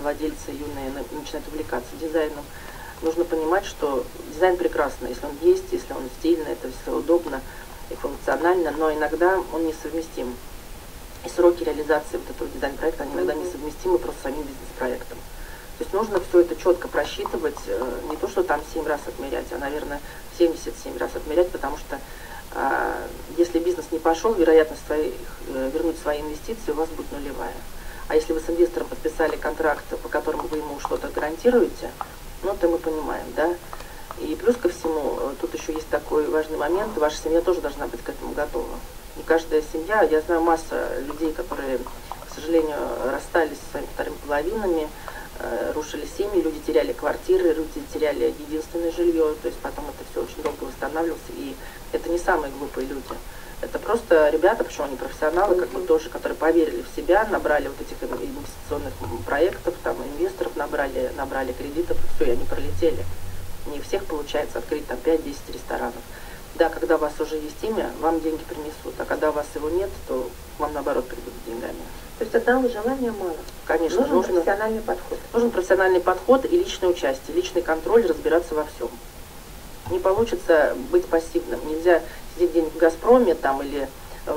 владельцы юные на- начинают увлекаться дизайном, нужно понимать, что дизайн прекрасно, если он есть, если он стильный, это все удобно и функционально, но иногда он несовместим. И сроки реализации вот этого дизайн-проекта, они иногда несовместимы просто с самим бизнес-проектом. То есть нужно все это четко просчитывать, э, не то, что там 7 раз отмерять, а, наверное, 77 раз отмерять, потому что а, если бизнес не пошел, вероятность своих, э, вернуть свои инвестиции у вас будет нулевая. А если вы с инвестором контракт, по которому вы ему что-то гарантируете, ну, то мы понимаем, да. И плюс ко всему, э, тут еще есть такой важный момент, ваша семья тоже должна быть к этому готова. Не каждая семья, я знаю масса людей, которые, к сожалению, расстались со своими вторыми половинами, э, рушили семьи, люди теряли квартиры, люди теряли единственное жилье, то есть потом это все очень долго восстанавливалось, и это не самые глупые люди. Это просто ребята, причем они профессионалы, как бы тоже, которые поверили в себя, набрали вот этих инвестиционных проектов, там инвесторов набрали, набрали кредитов, и все, и они пролетели. Не всех получается открыть там 5-10 ресторанов. Да, когда у вас уже есть имя, вам деньги принесут, а когда у вас его нет, то вам наоборот придут деньгами. То есть одного желания мало. Конечно, Нужен нужно, профессиональный подход. нужен профессиональный подход и личное участие, личный контроль, разбираться во всем. Не получится быть пассивным. Нельзя сидеть где-нибудь в Газпроме там или в в